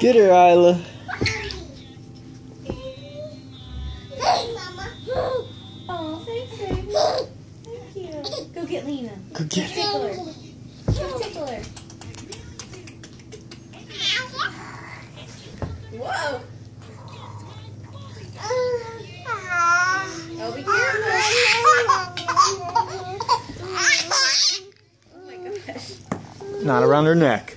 Get her, Isla. Hey, Mama. Oh, thanks, baby. Thank you. Go get Lena. Go get her. Whoa. Oh, be careful. Oh my gosh. Not around her neck.